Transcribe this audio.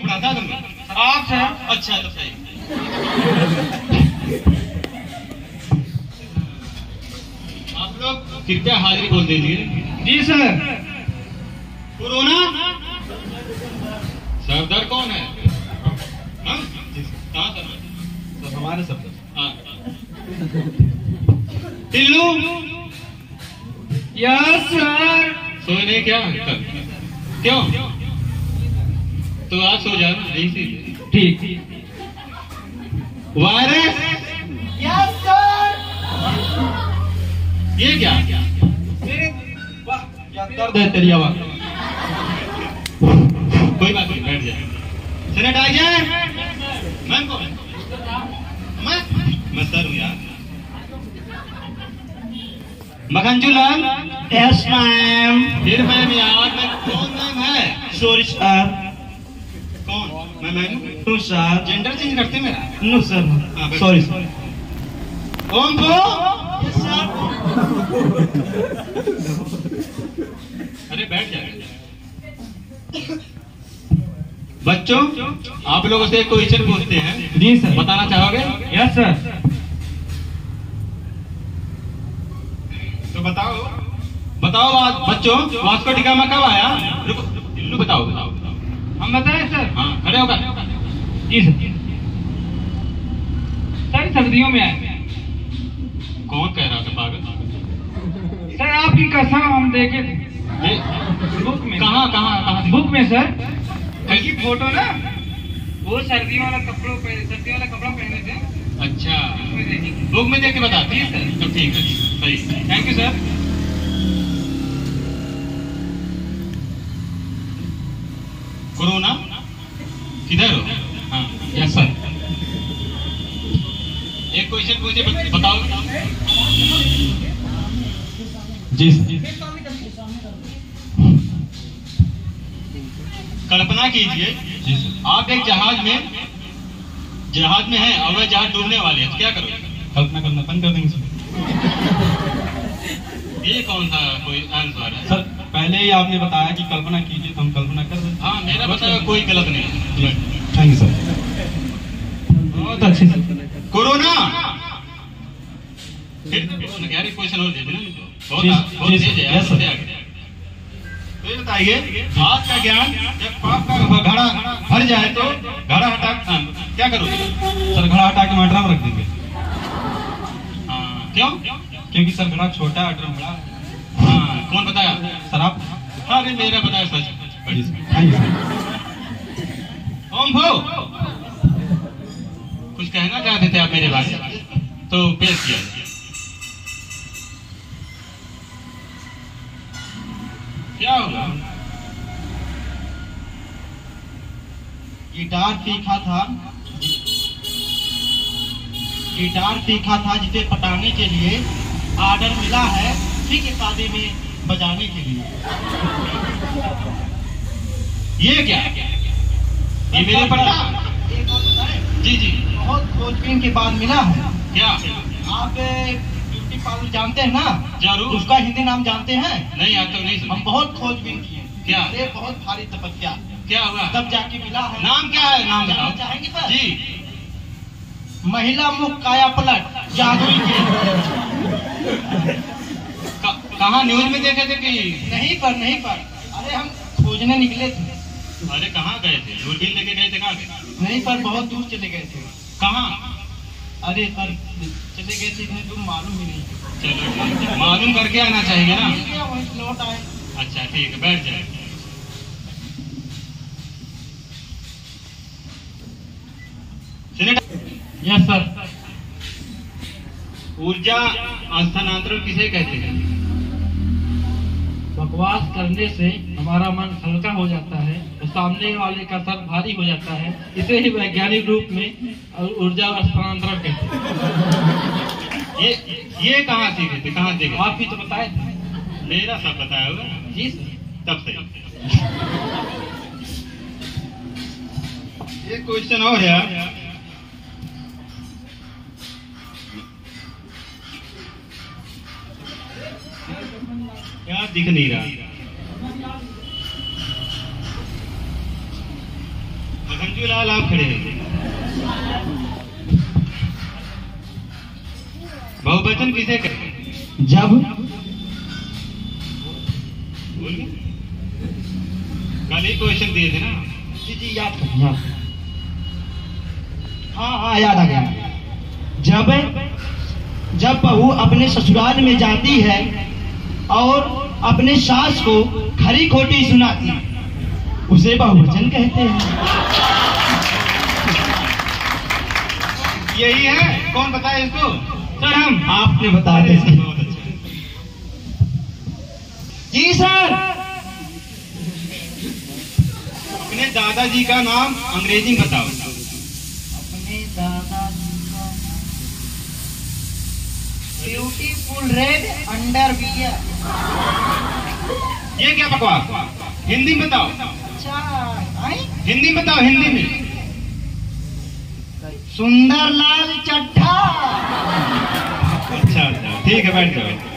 आप सर अच्छा तो सही। आप लोग कृपया हाजिरी बोल दीजिए। जी सर। कोरोना? सरदार कौन है? हाँ? तो हमारे सब हाँ। Tillu yes sir. सोए नहीं क्या क्यों? तो आज सो जा ना इसी ठीक। वायरस। यस सर ये क्या? दर्द है तेरी आवाज़। कोई बात नहीं बैठ जाए सैनिटाइजर। मैम है मैं मैं सर हूँ यार। मखनजू लाल। यस मैम फिर मैम यार मैं कौन मैम है? सॉरी सर कौन? मैं नो सर। जेंडर चेंज करते मेरा। No sir sorry sir Om को यस सर अरे बैठ जाए। बच्चों आप लोगों से एक क्वेश्चन पूछते हैं? जी सर बताना चाहोगे? यस सर तो बताओ। बताओ आज बच्चों वास्को डिगामा कब आया? रुको बताओ बताओ। हम बताएँ सर? हाँ खड़े होकर। जी सर। सर सर्दियों में आए। कौन कह रहा था पागल? सर आपकी कसम हम देखे थे। बुक में। कहाँ कहाँ कहाँ बुक में सर। की फ़ोटो ना? वो सर्दियों वाला कपड़ों पे सर्दियों वाला कपड़ा पहने थे। अच्छा। बुक में देख। के बताते हैं। तो ठीक है सही। Thank you sir. कोरोना? किधर हो? हाँ यस सर। एक क्वेश्चन पूछे बताओ। जी सर। कल्पना कीजिए आप एक जहाज़ में जहाज़ में हैं और वह जहाज़ डूबने वाले हैं तो क्या करोगे? कल्पना करना बंद कर देंगे ये कौन सा कोई आंसर है। सर पहले ही आपने बताया कि कल्पना तो हम कल्पना कर देते हाँ मेरा बताया कोई गलत नहीं। थैंक यू सर बहुत अच्छे सर कोरोना! फिर क्वेश्चन और दे देना बहुत बहुत तेज है यार, सबसे आगे। तो ये बताइए आज का ज्ञान जब पाप का घड़ा भर जाए तो घड़ा हटा हाँ, क्या करोगे? सर घड़ा हटा के मटरा में रख देंगे। हाँ, क्यों? क्योंकि सर घड़ा छोटा है ड्रम बड़ा हाँ कौन बताया? हाँ मेरा सच ओम भो। कुछ कहना चाहते थे आप मेरे बारे में? तो पेश किया। क्या होगा गिटार सीखा था। गिटार सीखा था जिसे पटाने के लिए ऑर्डर मिला है। ठीक है शादी में। बजाने के लिए। ये क्या? ये मेरे बताएँ, जी जी। बहुत खोजबीन के बाद मिला है। क्या? आप ब्यूटी पार्लर जानते हैं ना? ज़रूर। उसका हिंदी नाम जानते हैं? नहीं आज तक नहीं हम बहुत खोजबीन किए क्या? अरे बहुत भारी तपस्या। क्या हुआ? तब जाके मिला है। नाम क्या है? नाम जानना चाहेंगे सर? जी। महिला मुख काया पलट जादुई कहाँ? न्यूज़ में देखे थे कि नहीं पर नहीं पर। अरे हम खोजने निकले थे। अरे कहाँ गए थे? दूरबीन लेके गए थे कहाँ गए? नहीं पर बहुत दूर चले गए थे। कहाँ? अरे सर चले गए थे इतने दूर मालूम ही नहीं। चलो मालूम करके आना चाहिए ना। लौट आए। अच्छा ठीक है बैठ जाए। यस सर ऊर्जा स्थानांतरण किसे कहते हैं? बकवास करने से हमारा मन हल्का हो जाता है और सामने वाले का सर भारी हो जाता है। इसे ही वैज्ञानिक रूप में ऊर्जा स्थानांतरण कहते हैं। ये ये कहाँ सीखे थे कहाँ सीखे आप ही तो बताए थे। मेरा सब बताया हुआ जी सर। तब से। ये क्वेश्चन और है दिख नहीं रहा संजू आप खड़े हैं। बहुवचन किसे कहते हैं? जब। कल ही क्वेश्चन दिए थे ना? जी जी याद कर। हाँ हाँ याद आ गया। जब जब बहू अपने ससुराल में जाती है और अपने सास को खरी खोटी सुनाती। उसे बहुवचन कहते हैं। यही है? कौन बताए इसको? सर हम। आपने बताया। बहुत अच्छा। जी सर। अपने दादाजी का नाम अंग्रेज़ी में बताओ। अपने दादाजी का ब्यूटीफुल रेड अंडर वियर ये क्या बकवास? हिंदी में बताओ। अच्छा हिंदी में बताओ हिंदी में। सुंदर लाल चड्ढा। अच्छा अच्छा ठीक है बैठ जाओ।